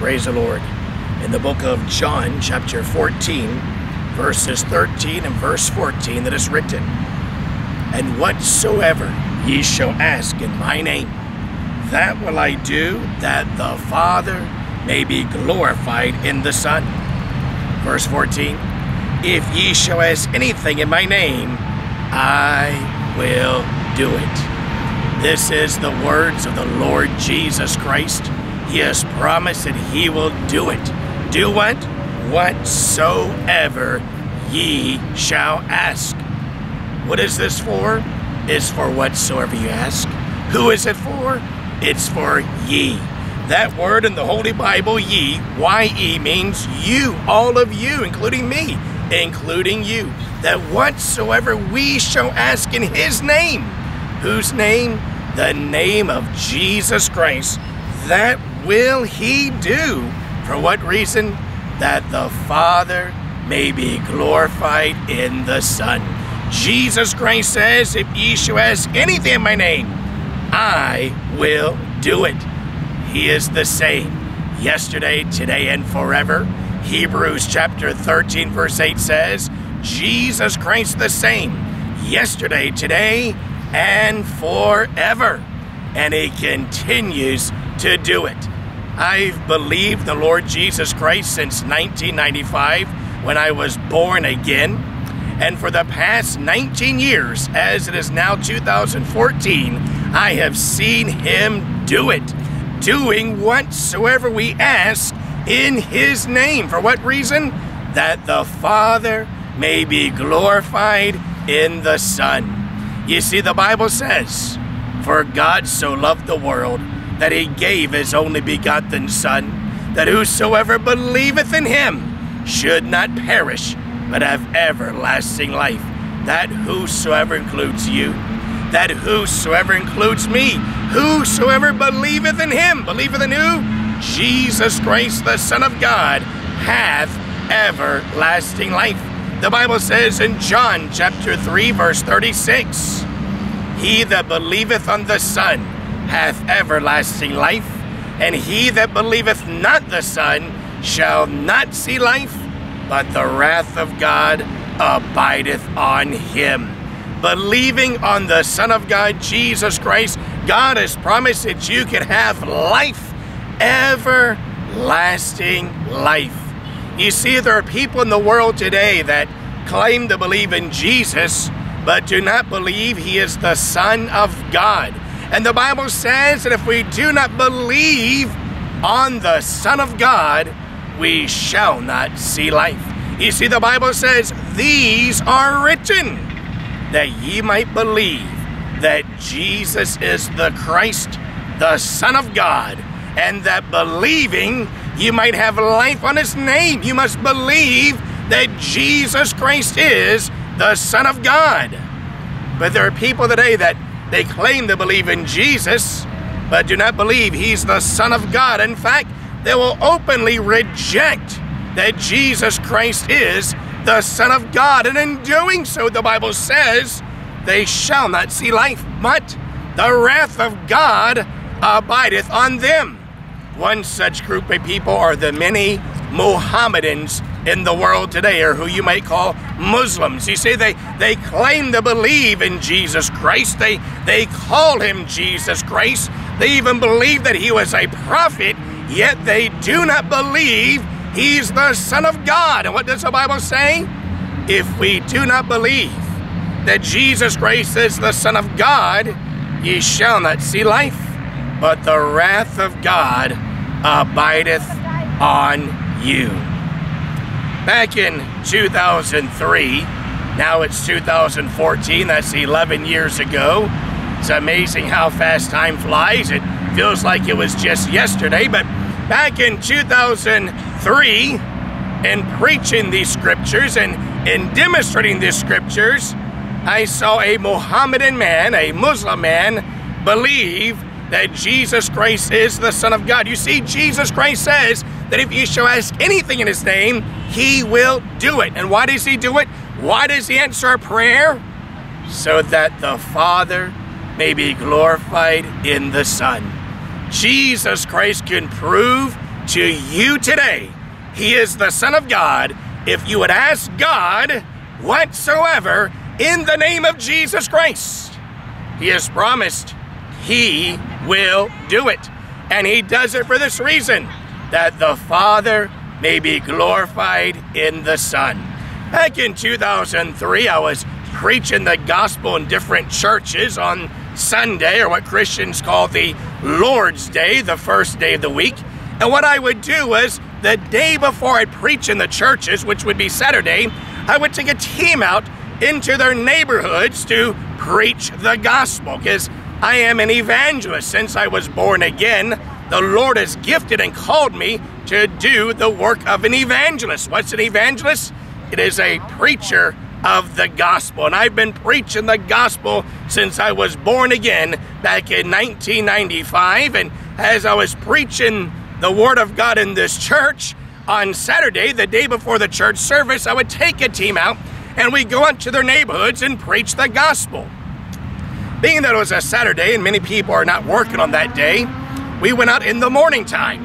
Praise the Lord. In the book of John, chapter 14, verses 13 and verse 14, that is written, And whatsoever ye shall ask in my name, that will I do, that the Father may be glorified in the Son. Verse 14, If ye shall ask anything in my name, I will do it. This is the words of the Lord Jesus Christ. He has promised that he will do it. Do what? Whatsoever ye shall ask. What is this for? It's for whatsoever you ask. Who is it for? It's for ye. That word in the Holy Bible, ye, Y-E, means you, all of you, including me, including you. That whatsoever we shall ask in his name. Whose name? The name of Jesus Christ. That will he do. For what reason? That the Father may be glorified in the Son. Jesus Christ says, If ye shall ask anything in my name, I will do it. He is the same yesterday, today, and forever. Hebrews chapter 13, verse 8 says, Jesus Christ the same yesterday, today, and forever. And he continues to do it. I've believed the Lord Jesus Christ since 1995 when I was born again. And for the past 19 years, as it is now 2014, I have seen him do it, doing whatsoever we ask in his name. For what reason? That the Father may be glorified in the Son. You see, the Bible says, For God so loved the world that he gave his only begotten Son, that whosoever believeth in him should not perish, but have everlasting life. That whosoever includes you, that whosoever includes me, whosoever believeth in him, believeth in who? Jesus Christ, the Son of God, hath everlasting life. The Bible says in John chapter 3, verse 36, He that believeth on the Son hath everlasting life, and he that believeth not the Son shall not see life, but the wrath of God abideth on him. Believing on the Son of God, Jesus Christ, God has promised that you can have life, everlasting life. You see, there are people in the world today that claim to believe in Jesus, but do not believe he is the Son of God. And the Bible says that if we do not believe on the Son of God, we shall not see life. You see, the Bible says, These are written that ye might believe that Jesus is the Christ, the Son of God, and that believing you might have life on his name. You must believe that Jesus Christ is the Son of God. But there are people today that they claim to believe in Jesus, but do not believe he's the Son of God. In fact, they will openly reject that Jesus Christ is the Son of God. And in doing so, the Bible says, they shall not see life, but the wrath of God abideth on them. One such group of people are the many Mohammedans in the world today, or who you might call Muslims. You see, they, they claim to believe in Jesus Christ. They, they call him Jesus Christ. They even believe that he was a prophet, yet they do not believe he's the Son of God. And what does the Bible say? If we do not believe that Jesus Christ is the Son of God, ye shall not see life, but the wrath of God abideth on you. Back in 2003, now it's 2014, that's 11 years ago. It's amazing how fast time flies. It feels like it was just yesterday, but back in 2003, in preaching these scriptures and in demonstrating these scriptures, I saw a Mohammedan man, a Muslim man, believe that Jesus Christ is the Son of God. You see, Jesus Christ says that if you shall ask anything in his name, he will do it. And why does he do it? Why does he answer our prayer? So that the Father may be glorified in the Son. Jesus Christ can prove to you today. He is the Son of God. If you would ask God whatsoever in the name of Jesus Christ, He has promised He will do it. And He does it for this reason that the Father may be glorified in the Son. Back in 2003, I was preaching the gospel in different churches on Sunday, or what Christians call the Lord's Day, the first day of the week. And what I would do was the day before I'd preach in the churches, which would be Saturday, I would take a team out into their neighborhoods to preach the gospel because I am an evangelist since I was born again. The Lord has gifted and called me to do the work of an evangelist. What's an evangelist? It is a preacher of the gospel. And I've been preaching the gospel since I was born again back in 1995. And as I was preaching the Word of God in this church on Saturday, the day before the church service, I would take a team out and we'd go out to their neighborhoods and preach the gospel. Being that it was a Saturday and many people are not working on that day, we went out in the morning time.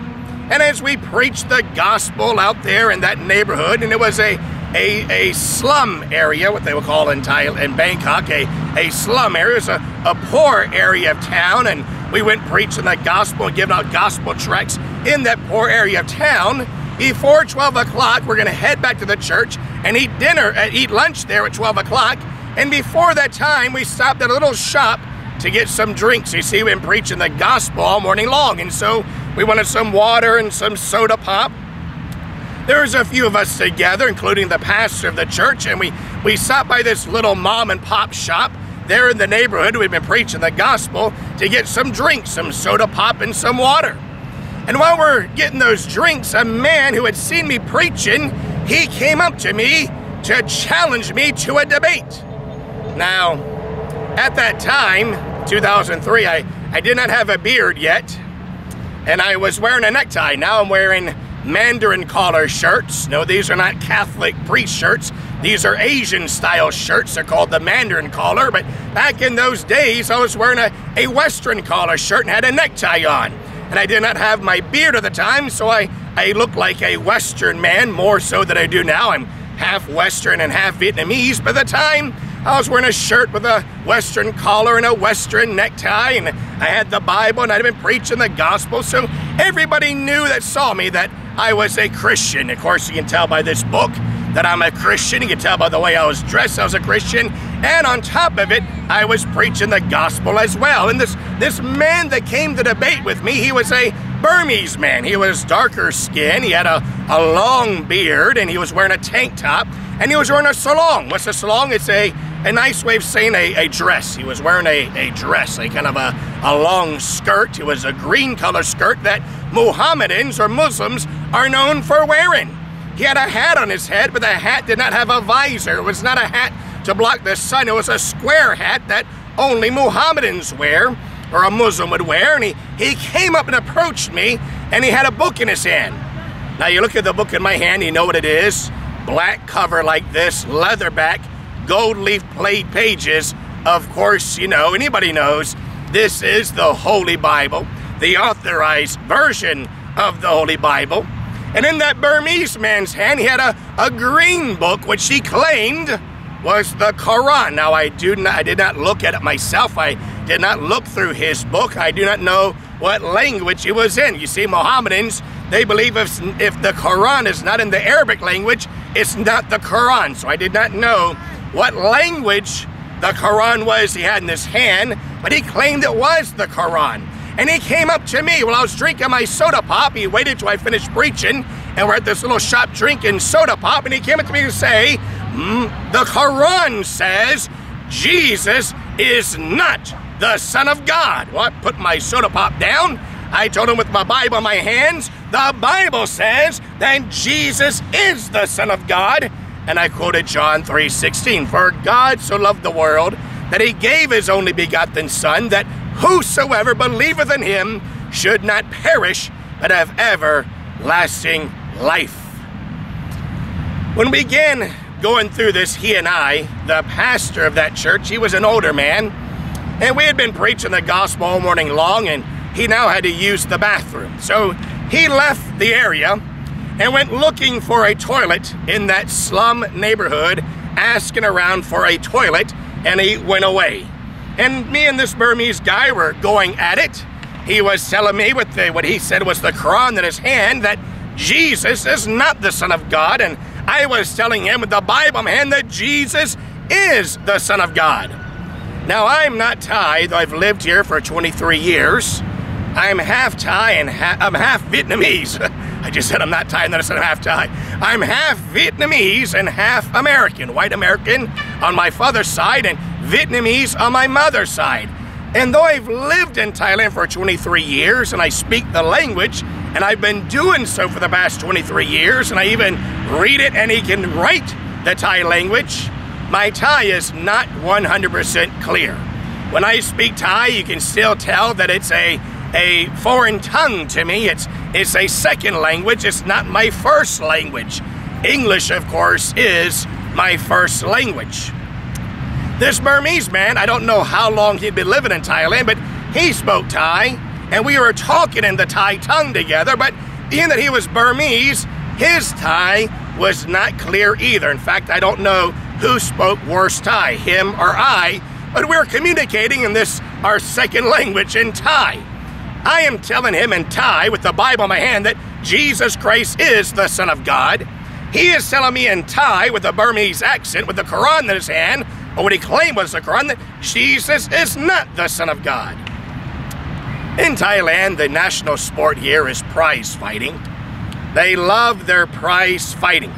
And as we preached the gospel out there in that neighborhood, and it was a a, a slum area, what they would call in Thailand, in Bangkok, a, a slum area. It's a, a poor area of town, and we went preaching the gospel and giving out gospel tracts in that poor area of town. Before 12 o'clock, we're going to head back to the church and eat dinner, uh, eat lunch there at 12 o'clock. And before that time, we stopped at a little shop to get some drinks. You see, we've been preaching the gospel all morning long, and so we wanted some water and some soda pop. There was a few of us together, including the pastor of the church, and we, we stopped by this little mom and pop shop there in the neighborhood. We've been preaching the gospel to get some drinks, some soda pop, and some water. And while we're getting those drinks, a man who had seen me preaching, he came up to me to challenge me to a debate. Now, at that time, 2003, I, I did not have a beard yet, and I was wearing a necktie. Now I'm wearing Mandarin collar shirts. No, these are not Catholic priest shirts. These are Asian style shirts. They're called the Mandarin collar. But back in those days, I was wearing a, a Western collar shirt and had a necktie on. And I did not have my beard at the time, so I, I looked like a Western man more so than I do now. I'm half Western and half Vietnamese. By the time I was wearing a shirt with a Western collar and a Western necktie, and I had the Bible and I'd been preaching the gospel, so everybody knew that saw me that I was a Christian. Of course, you can tell by this book that I'm a Christian. You can tell by the way I was dressed, I was a Christian. And on top of it, I was preaching the gospel as well. And this, this man that came to debate with me, he was a Burmese man. He was darker skin, he had a, a long beard, and he was wearing a tank top, and he was wearing a sarong. What's a sarong? It's a, a nice way of saying a, a dress. He was wearing a, a dress, a kind of a, a long skirt. It was a green color skirt that Mohammedans or Muslims are known for wearing. He had a hat on his head, but the hat did not have a visor. It was not a hat to block the sun. It was a square hat that only Mohammedans wear, or a Muslim would wear. And he, he came up and approached me, and he had a book in his hand. Now, you look at the book in my hand, you know what it is. Black cover like this, leatherback, gold leaf plate pages. Of course, you know, anybody knows this is the Holy Bible the authorized version of the Holy Bible. And in that Burmese man's hand, he had a, a green book, which he claimed was the Quran. Now, I, do not, I did not look at it myself. I did not look through his book. I do not know what language it was in. You see, Mohammedans, they believe if, if the Quran is not in the Arabic language, it's not the Quran. So I did not know what language the Quran was he had in his hand, but he claimed it was the Quran. And he came up to me while I was drinking my soda pop. He waited till I finished preaching, and we're at this little shop drinking soda pop. And he came up to me to say, mm, The Quran says Jesus is not the Son of God. Well, I put my soda pop down. I told him with my Bible in my hands, the Bible says that Jesus is the Son of God. And I quoted John 3:16, For God so loved the world that he gave his only begotten Son, that whosoever believeth in him should not perish, but have everlasting life. When we began going through this, he and I, the pastor of that church, he was an older man, and we had been preaching the gospel all morning long, and he now had to use the bathroom. So he left the area and went looking for a toilet in that slum neighborhood, asking around for a toilet, and he went away. And me and this Burmese guy were going at it. He was telling me with the, what he said was the Quran in his hand that Jesus is not the Son of God, and I was telling him with the Bible hand that Jesus is the Son of God. Now, I'm not Thai, though I've lived here for 23 years. I'm half Thai and ha- I'm half Vietnamese. I just said I'm not Thai and then I said I'm half Thai. I'm half Vietnamese and half American, white American on my father's side and Vietnamese on my mother's side. And though I've lived in Thailand for 23 years and I speak the language, and I've been doing so for the past 23 years, and I even read it and he can write the Thai language, my Thai is not 100% clear. When I speak Thai, you can still tell that it's a a foreign tongue to me. It's it's a second language. It's not my first language. English, of course, is my first language. This Burmese man, I don't know how long he'd been living in Thailand, but he spoke Thai, and we were talking in the Thai tongue together, but being that he was Burmese, his Thai was not clear either. In fact, I don't know who spoke worse Thai, him or I, but we're communicating in this, our second language, in Thai. I am telling him in Thai with the Bible in my hand that Jesus Christ is the Son of God. He is telling me in Thai with a Burmese accent with the Quran in his hand, or what he claimed was the Quran, that Jesus is not the Son of God. In Thailand, the national sport here is prize fighting. They love their prize fighting.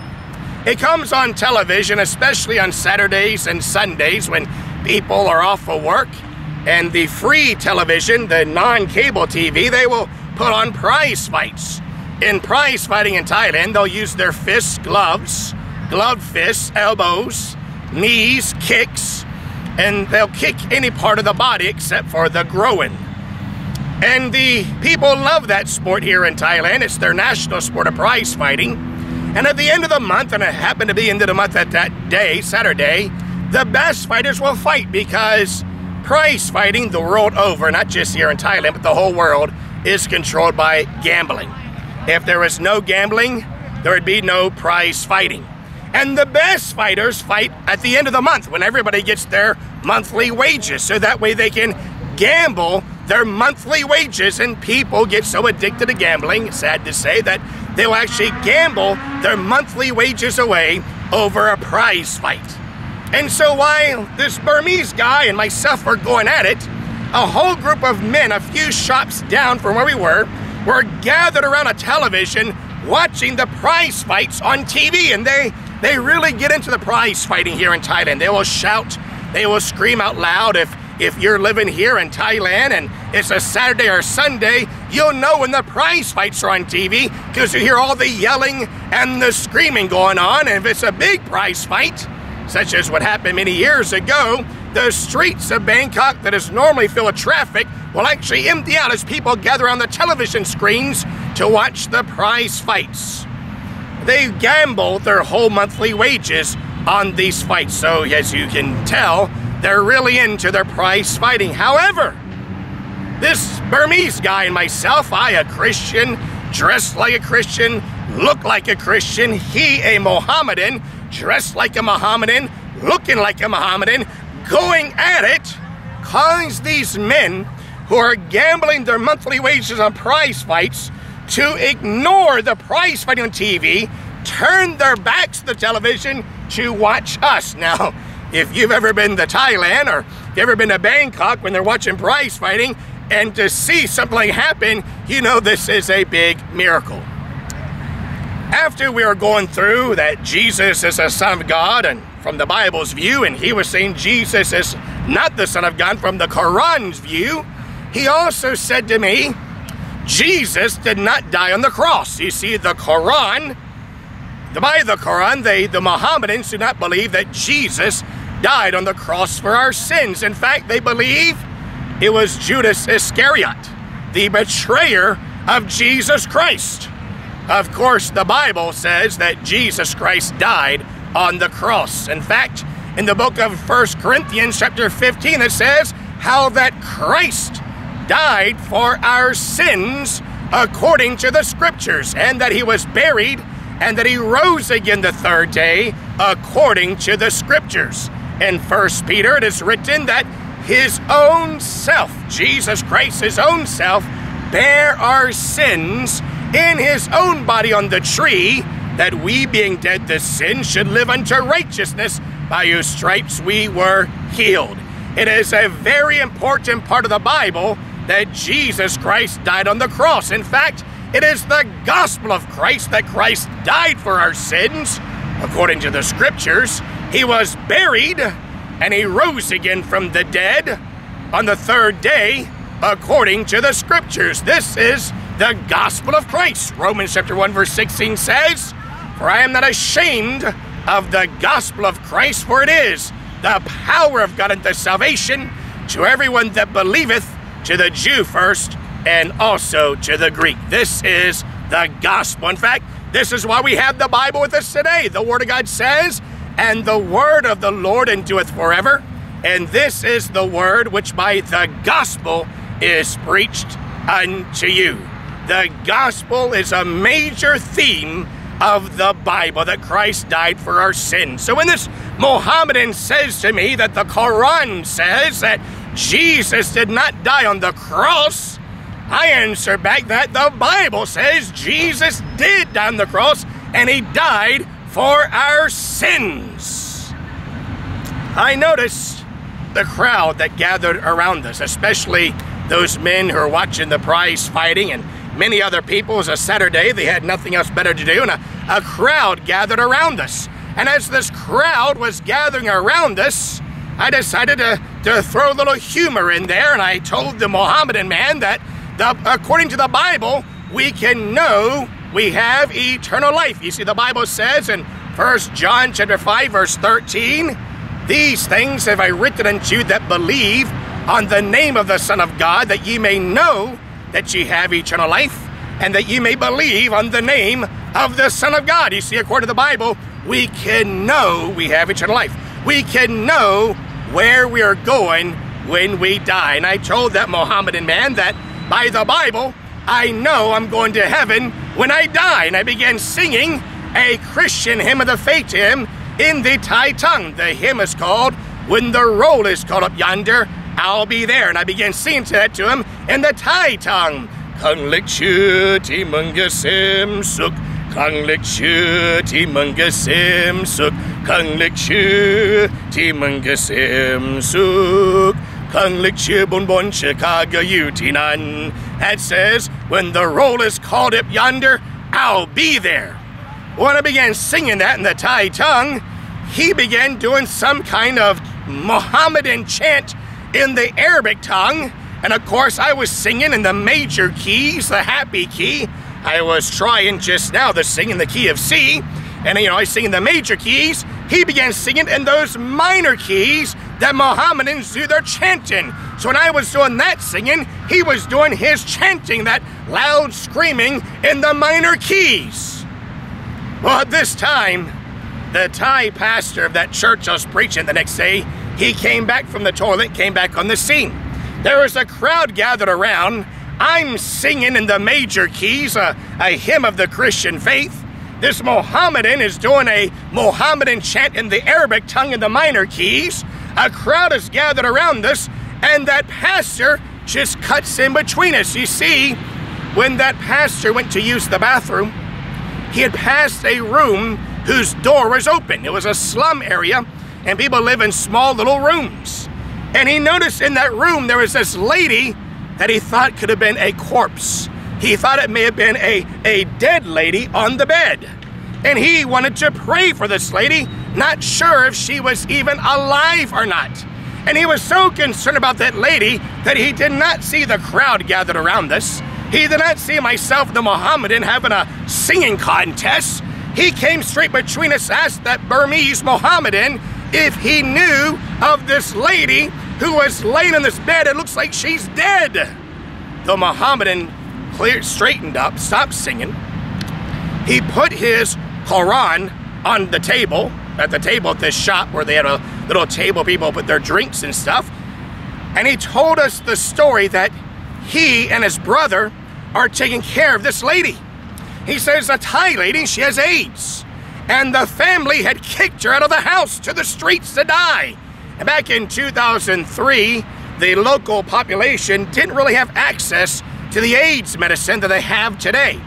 It comes on television, especially on Saturdays and Sundays when people are off for work. And the free television, the non cable TV, they will put on prize fights. In prize fighting in Thailand, they'll use their fists, gloves, gloved fists, elbows, knees, kicks, and they'll kick any part of the body except for the groin. And the people love that sport here in Thailand. It's their national sport of prize fighting. And at the end of the month, and it happened to be end of the month at that day, Saturday, the best fighters will fight because prize fighting the world over, not just here in Thailand, but the whole world, is controlled by gambling. If there was no gambling, there would be no prize fighting. And the best fighters fight at the end of the month when everybody gets their monthly wages, so that way they can gamble their monthly wages. And people get so addicted to gambling, sad to say, that they'll actually gamble their monthly wages away over a prize fight. And so while this Burmese guy and myself were going at it, a whole group of men, a few shops down from where we were, were gathered around a television watching the prize fights on TV. And they, they really get into the prize fighting here in Thailand. They will shout, they will scream out loud. If, if you're living here in Thailand and it's a Saturday or Sunday, you'll know when the prize fights are on TV because you hear all the yelling and the screaming going on. And if it's a big prize fight, such as what happened many years ago, the streets of Bangkok that is normally filled with traffic will actually empty out as people gather on the television screens to watch the prize fights. They gamble their whole monthly wages on these fights, so as you can tell, they're really into their prize fighting. However, this Burmese guy and myself, I a Christian, dressed like a Christian, look like a Christian, he a Mohammedan, dressed like a Mohammedan, looking like a Mohammedan, going at it, caused these men who are gambling their monthly wages on prize fights to ignore the prize fighting on TV, turn their backs to the television to watch us. Now, if you've ever been to Thailand or if you've ever been to Bangkok when they're watching prize fighting and to see something happen, you know this is a big miracle after we were going through that Jesus is the Son of God and from the Bible's view, and he was saying Jesus is not the Son of God from the Quran's view, he also said to me, Jesus did not die on the cross. You see, the Quran, by the Quran, they, the Mohammedans, do not believe that Jesus died on the cross for our sins. In fact, they believe it was Judas Iscariot, the betrayer of Jesus Christ. Of course, the Bible says that Jesus Christ died on the cross. In fact, in the book of First Corinthians, chapter 15, it says how that Christ died for our sins according to the scriptures, and that he was buried, and that he rose again the third day according to the scriptures. In First Peter, it is written that his own self, Jesus Christ, his own self, bear our sins in his own body on the tree, that we, being dead to sin, should live unto righteousness, by whose stripes we were healed. It is a very important part of the Bible that Jesus Christ died on the cross. In fact, it is the gospel of Christ that Christ died for our sins. According to the scriptures, he was buried and he rose again from the dead on the third day, according to the scriptures. This is the gospel of Christ. Romans chapter 1 verse 16 says, For I am not ashamed of the gospel of Christ, for it is the power of God unto salvation to everyone that believeth, to the Jew first, and also to the Greek. This is the gospel. In fact, this is why we have the Bible with us today. The Word of God says, And the word of the Lord endureth forever. And this is the word which by the gospel is preached unto you. The gospel is a major theme of the Bible that Christ died for our sins. So when this Mohammedan says to me that the Quran says that Jesus did not die on the cross, I answer back that the Bible says Jesus did die on the cross and he died for our sins. I notice the crowd that gathered around us, especially those men who are watching the prize fighting and many other people. It was a Saturday, they had nothing else better to do, and a, a crowd gathered around us. And as this crowd was gathering around us, I decided to, to throw a little humor in there, and I told the Mohammedan man that the, according to the Bible, we can know we have eternal life. You see, the Bible says in 1 John chapter 5, verse 13, These things have I written unto you that believe on the name of the Son of God, that ye may know that ye have eternal life, and that ye may believe on the name of the Son of God. You see, according to the Bible, we can know we have eternal life. We can know where we are going when we die. And I told that Mohammedan man that by the Bible, I know I'm going to heaven when I die. And I began singing a Christian hymn of the faith to him in the Thai tongue. The hymn is called When the Roll is Called Up Yonder, I'll Be There. And I began singing to that to him in the Thai tongue. Kung lik chu ti munga sim suk Kung lik chu ti munga sim suk Kung lik chu ti munga sim suk Kung lik chu bon bon Chicago you ti nan That says, when the roll is called up yonder, I'll be there. When I began singing that in the Thai tongue, he began doing some kind of Mohammedan chant in the Arabic tongue. And of course, I was singing in the major keys, the happy key. I was trying just now to sing in the key of C. And, you know, I sing in the major keys. He began singing in those minor keys that Mohammedans do their chanting. So when I was doing that singing, he was doing his chanting, that loud screaming in the minor keys. Well, at this time, the Thai pastor of that church I was preaching the next day, he came back from the toilet, came back on the scene. There was a crowd gathered around. I'm singing in the major keys a, a hymn of the Christian faith. This Mohammedan is doing a Mohammedan chant in the Arabic tongue in the minor keys. A crowd is gathered around us, and that pastor just cuts in between us. You see, when that pastor went to use the bathroom, he had passed a room whose door was open. It was a slum area, and people live in small little rooms. And he noticed in that room there was this lady that he thought could have been a corpse. He thought it may have been a, a dead lady on the bed. And he wanted to pray for this lady, not sure if she was even alive or not. And he was so concerned about that lady that he did not see the crowd gathered around us. He did not see myself, the Mohammedan, having a singing contest. He came straight between us, asked that Burmese Mohammedan if he knew of this lady who was laying in this bed. It looks like she's dead. The Mohammedan cleared, straightened up, stopped singing. He put his Quran on the table, at the table at this shop where they had a little table people put their drinks and stuff. And he told us the story that he and his brother are taking care of this lady. He says a Thai lady, she has AIDS. And the family had kicked her out of the house to the streets to die. And back in 2003, the local population didn't really have access to the AIDS medicine that they have today.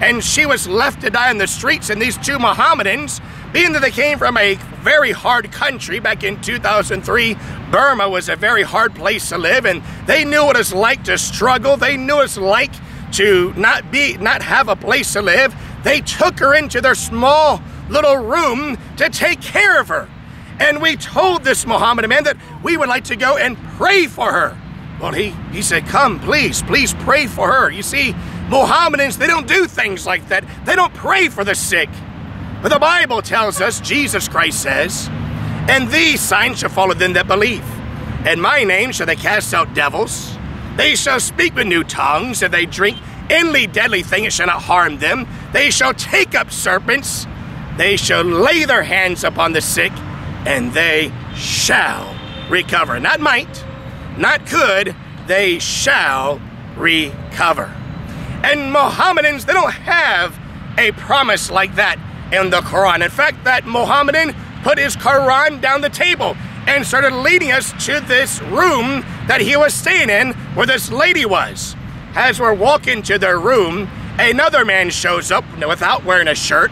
And she was left to die in the streets, and these two Mohammedans, being that they came from a very hard country back in 2003, Burma was a very hard place to live, and they knew what it's like to struggle. They knew it's like to not be, not have a place to live. They took her into their small little room to take care of her. And we told this Mohammedan man that we would like to go and pray for her. Well, he, he said, Come, please, please pray for her. You see, Mohammedans, they don't do things like that. They don't pray for the sick. But the Bible tells us, Jesus Christ says, And these signs shall follow them that believe. In my name shall they cast out devils. They shall speak with new tongues. and they drink any deadly thing, it shall not harm them. They shall take up serpents. They shall lay their hands upon the sick, and they shall recover. Not might, not could, they shall recover. And Mohammedans, they don't have a promise like that in the Quran. In fact, that Mohammedan put his Quran down the table and started leading us to this room that he was staying in where this lady was. As we're walking to their room, another man shows up without wearing a shirt.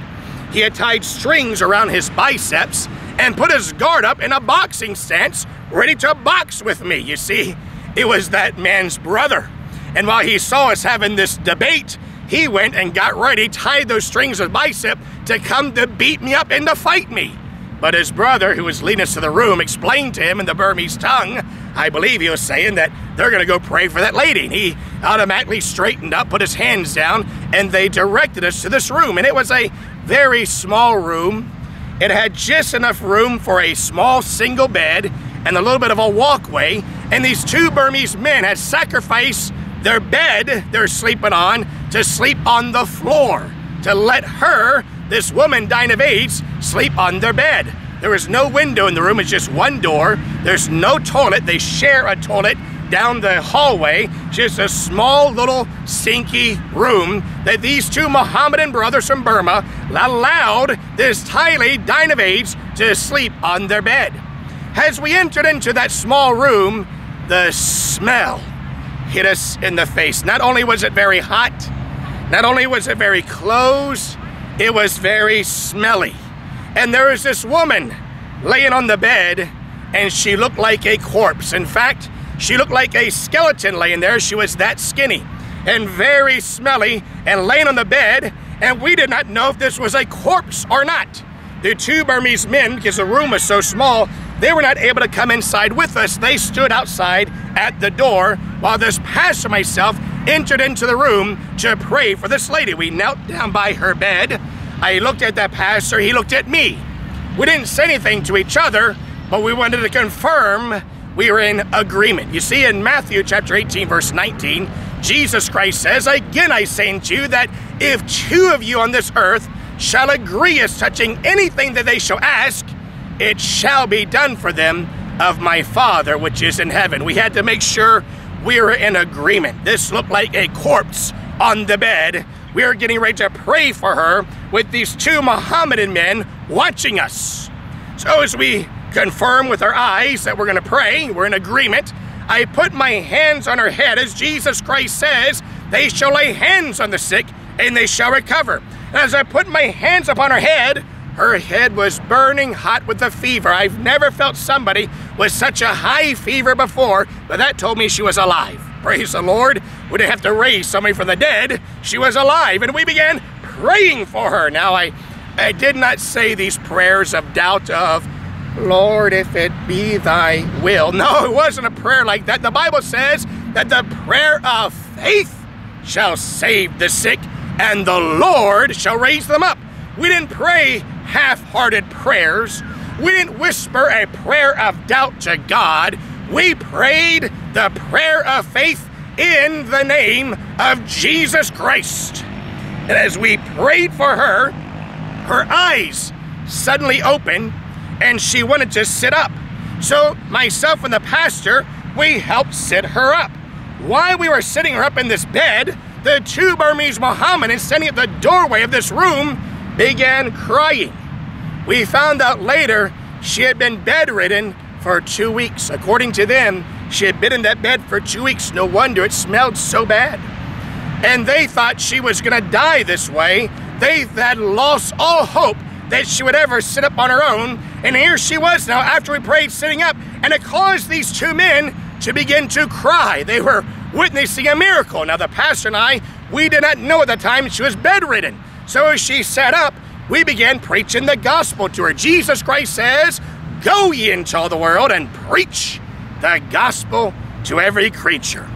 He had tied strings around his biceps and put his guard up in a boxing stance, ready to box with me. You see, it was that man's brother. And while he saw us having this debate, he went and got ready, tied those strings of bicep to come to beat me up and to fight me. But his brother, who was leading us to the room, explained to him in the Burmese tongue, I believe he was saying that they're going to go pray for that lady. And he automatically straightened up, put his hands down, and they directed us to this room. And it was a very small room. It had just enough room for a small single bed and a little bit of a walkway. And these two Burmese men had sacrificed their bed they're sleeping on to sleep on the floor, to let her, this woman dying of AIDS, sleep on their bed. There is no window in the room, it's just one door. There's no toilet. They share a toilet down the hallway, just a small little stinky room that these two Mohammedan brothers from Burma allowed this of AIDS to sleep on their bed. As we entered into that small room, the smell hit us in the face. Not only was it very hot, not only was it very close, it was very smelly. And there was this woman laying on the bed, and she looked like a corpse. In fact, she looked like a skeleton laying there. She was that skinny and very smelly and laying on the bed, and we did not know if this was a corpse or not. The two Burmese men, because the room was so small, they were not able to come inside with us. They stood outside at the door while this pastor myself entered into the room to pray for this lady. We knelt down by her bed. I looked at that pastor, he looked at me. We didn't say anything to each other, but we wanted to confirm we were in agreement. You see, in Matthew chapter 18, verse 19, Jesus Christ says, Again I say unto you that if two of you on this earth shall agree as touching anything that they shall ask, it shall be done for them of my Father which is in heaven. We had to make sure we were in agreement. This looked like a corpse on the bed. We were getting ready to pray for her with these two Mohammedan men watching us. So as we confirm with our eyes that we're going to pray, we're in agreement, I put my hands on her head as Jesus Christ says, they shall lay hands on the sick and they shall recover. And as I put my hands upon her head, her head was burning hot with a fever. I've never felt somebody with such a high fever before, but that told me she was alive. Praise the Lord. We didn't have to raise somebody from the dead. She was alive, and we began praying for her. Now, I, I did not say these prayers of doubt of, Lord, if it be thy will. No, it wasn't a prayer like that. The Bible says that the prayer of faith shall save the sick, and the Lord shall raise them up. We didn't pray half hearted prayers. We didn't whisper a prayer of doubt to God. We prayed the prayer of faith in the name of Jesus Christ. And as we prayed for her, her eyes suddenly opened and she wanted to sit up. So, myself and the pastor, we helped sit her up. while we were sitting her up in this bed, the two Burmese Mohammedans standing at the doorway of this room began crying. We found out later she had been bedridden for two weeks. According to them, she had been in that bed for two weeks. No wonder it smelled so bad. And they thought she was going to die this way. They had lost all hope that she would ever sit up on her own. And here she was now, after we prayed, sitting up. And it caused these two men to begin to cry. They were witnessing a miracle. Now, the pastor and I, we did not know at the time she was bedridden. So as she sat up, we began preaching the gospel to her. Jesus Christ says, Go ye into all the world and preach the gospel to every creature.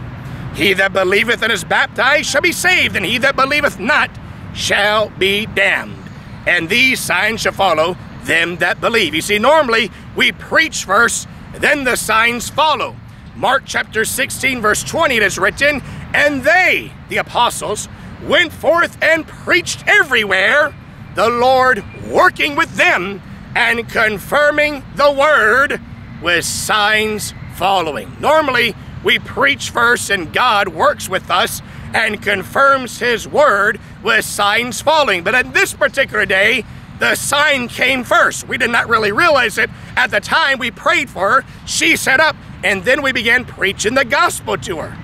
He that believeth and is baptized shall be saved, and he that believeth not shall be damned. And these signs shall follow them that believe. You see, normally we preach first, then the signs follow. Mark chapter 16, verse 20, it is written, And they, the apostles, went forth and preached everywhere, the Lord working with them and confirming the word with signs following. Normally, we preach first and God works with us and confirms his word with signs falling. But at this particular day, the sign came first. We did not really realize it at the time we prayed for her. She sat up and then we began preaching the gospel to her.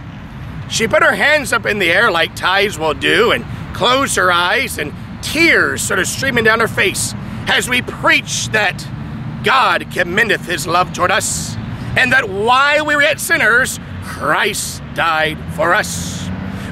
She put her hands up in the air like Thais will do and closed her eyes, and tears sort of streaming down her face as we preached that God commendeth his love toward us, and that while we were yet sinners, Christ died for us.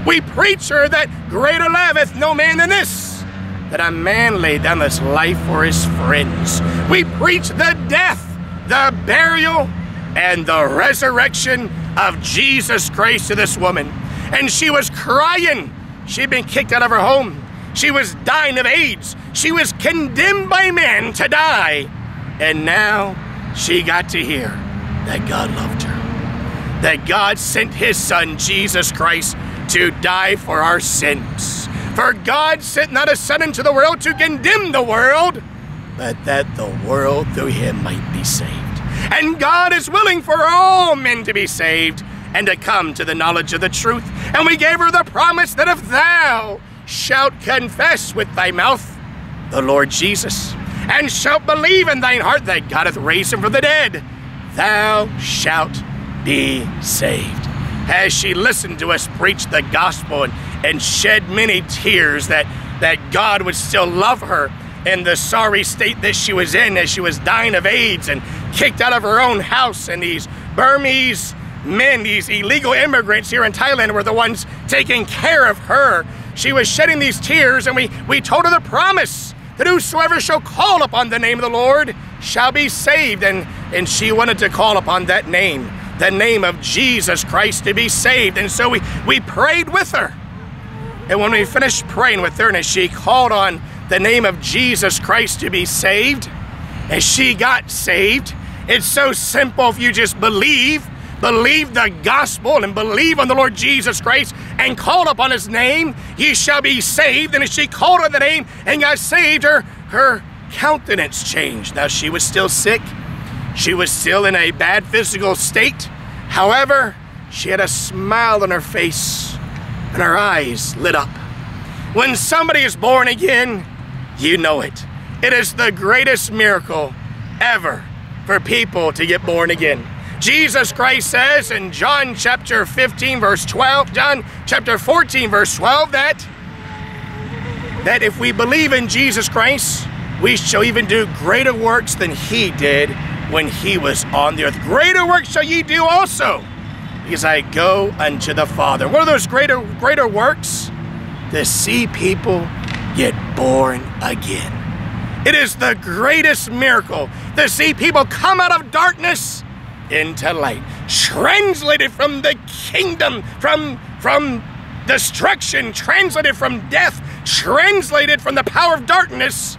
We preach her that greater love hath no man than this, that a man lay down his life for his friends. We preach the death, the burial, and the resurrection of Jesus Christ to this woman. And she was crying. She'd been kicked out of her home. She was dying of AIDS. She was condemned by men to die. And now she got to hear that God loved her. That God sent his son, Jesus Christ, to die for our sins. For God sent not a son into the world to condemn the world, but that the world through him might be saved. And God is willing for all men to be saved and to come to the knowledge of the truth. And we gave her the promise that if thou shalt confess with thy mouth the Lord Jesus, and shalt believe in thine heart that God hath raised him from the dead, thou shalt be saved. As she listened to us preach the gospel and, and shed many tears that, that God would still love her in the sorry state that she was in as she was dying of AIDS and kicked out of her own house. And these Burmese men, these illegal immigrants here in Thailand, were the ones taking care of her. She was shedding these tears, and we, we told her the promise that whosoever shall call upon the name of the Lord shall be saved. And, and she wanted to call upon that name, the name of Jesus Christ, to be saved. And so we, we prayed with her. And when we finished praying with her, and she called on the name of Jesus Christ to be saved, and she got saved, it's so simple if you just believe, believe the gospel and believe on the Lord Jesus Christ and call upon his name, ye shall be saved. And as she called on the name and got saved, her, her countenance changed. Now she was still sick. She was still in a bad physical state. However, she had a smile on her face and her eyes lit up. When somebody is born again, you know it. It is the greatest miracle ever for people to get born again. Jesus Christ says in John chapter 15 verse 12, John chapter 14 verse 12 that that if we believe in Jesus Christ, we shall even do greater works than he did when he was on the earth. Greater works shall ye do also, because I go unto the Father. What are those greater greater works? To see people get born again. It is the greatest miracle to see people come out of darkness into light, translated from the kingdom, from, from destruction, translated from death, translated from the power of darkness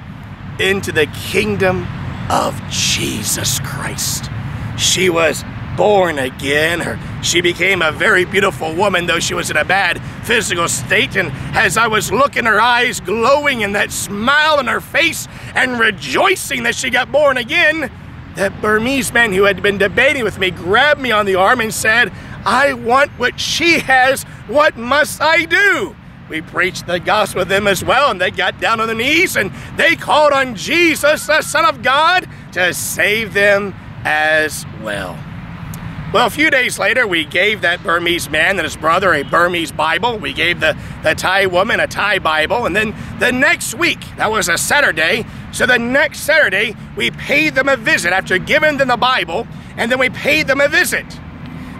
into the kingdom of Jesus Christ. She was born again. Her, she became a very beautiful woman, though she was in a bad physical state. And as I was looking her eyes glowing and that smile on her face and rejoicing that she got born again, that Burmese man who had been debating with me grabbed me on the arm and said, I want what she has. What must I do? We preached the gospel to them as well, and they got down on their knees and they called on Jesus, the Son of God, to save them as well. Well, a few days later, we gave that Burmese man and his brother a Burmese Bible. We gave the, the Thai woman a Thai Bible. And then the next week, that was a Saturday, so the next Saturday, we paid them a visit after giving them the Bible, and then we paid them a visit.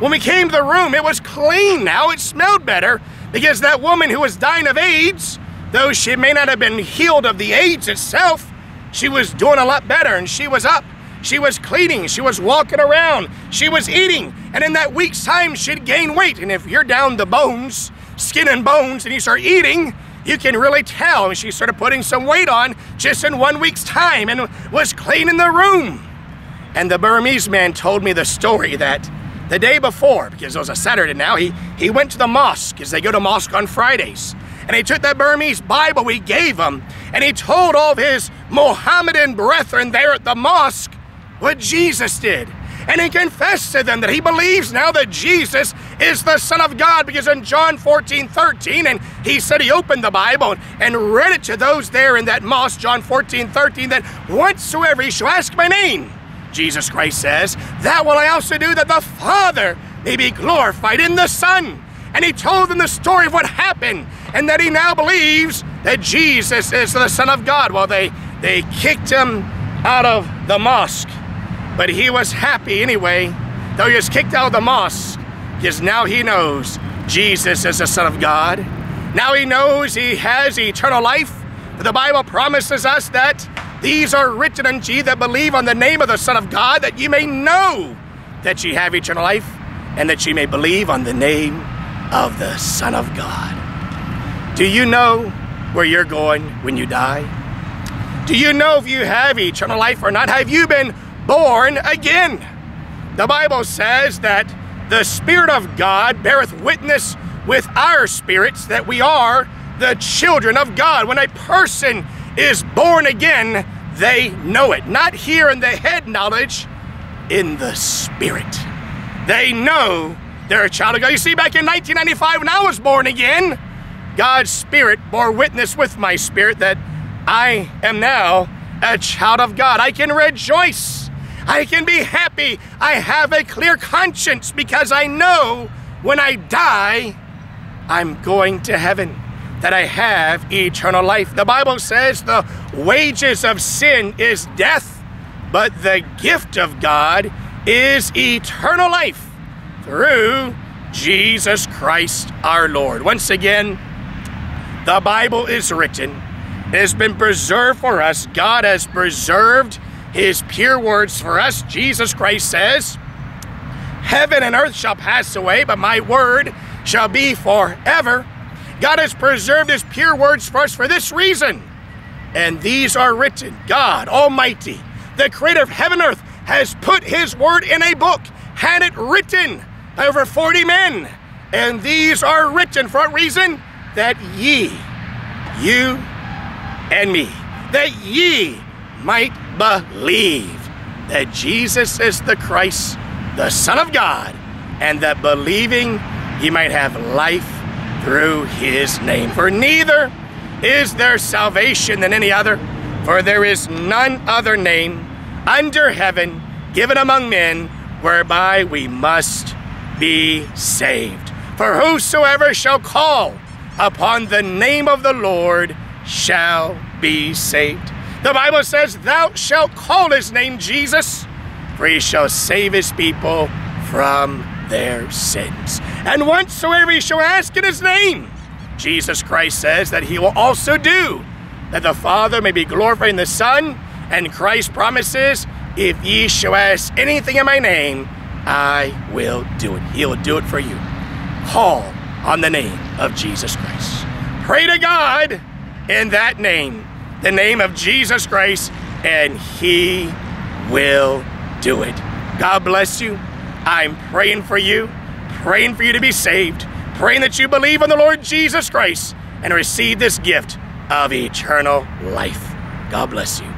When we came to the room, it was clean now. It smelled better because that woman who was dying of AIDS, though she may not have been healed of the AIDS itself, she was doing a lot better and she was up she was cleaning, she was walking around, she was eating, and in that week's time, she'd gain weight. And if you're down to bones, skin and bones, and you start eating, you can really tell. And she started putting some weight on just in one week's time and was cleaning the room. And the Burmese man told me the story that the day before, because it was a Saturday now, he, he went to the mosque, because they go to mosque on Fridays. And he took that Burmese Bible we gave him, and he told all of his Mohammedan brethren there at the mosque what Jesus did. And he confessed to them that he believes now that Jesus is the Son of God because in John 14, 13, and he said he opened the Bible and read it to those there in that mosque, John 14, 13, that whatsoever he shall ask my name, Jesus Christ says, that will I also do that the Father may be glorified in the Son. And he told them the story of what happened and that he now believes that Jesus is the Son of God. Well, they, they kicked him out of the mosque. But he was happy anyway, though he was kicked out of the mosque, because now he knows Jesus is the Son of God. Now he knows he has eternal life. The Bible promises us that these are written unto you that believe on the name of the Son of God, that ye may know that ye have eternal life, and that ye may believe on the name of the Son of God. Do you know where you're going when you die? Do you know if you have eternal life or not? Have you been born again. The Bible says that the Spirit of God beareth witness with our spirits that we are the children of God. When a person is born again, they know it. Not here in the head knowledge, in the spirit. They know they're a child of God. You see, back in 1995 when I was born again, God's Spirit bore witness with my spirit that I am now a child of God. I can rejoice I can be happy. I have a clear conscience because I know when I die, I'm going to heaven, that I have eternal life. The Bible says the wages of sin is death, but the gift of God is eternal life through Jesus Christ our Lord. Once again, the Bible is written, it has been preserved for us. God has preserved his pure words for us. Jesus Christ says, Heaven and earth shall pass away, but my word shall be forever. God has preserved his pure words for us for this reason. And these are written. God Almighty, the creator of heaven and earth, has put his word in a book, had it written over 40 men. And these are written for a reason? That ye, you and me, that ye might believe that Jesus is the Christ, the Son of God, and that believing ye might have life through his name. For neither is there salvation than any other, for there is none other name under heaven given among men whereby we must be saved. For whosoever shall call upon the name of the Lord shall be saved. The Bible says, Thou shalt call his name Jesus, for he shall save his people from their sins. And whatsoever he shall ask in his name, Jesus Christ says that he will also do, that the Father may be glorified in the Son. And Christ promises, If ye shall ask anything in my name, I will do it. He'll do it for you. Call on the name of Jesus Christ. Pray to God in that name the name of Jesus Christ, and He will do it. God bless you. I'm praying for you, praying for you to be saved, praying that you believe in the Lord Jesus Christ and receive this gift of eternal life. God bless you.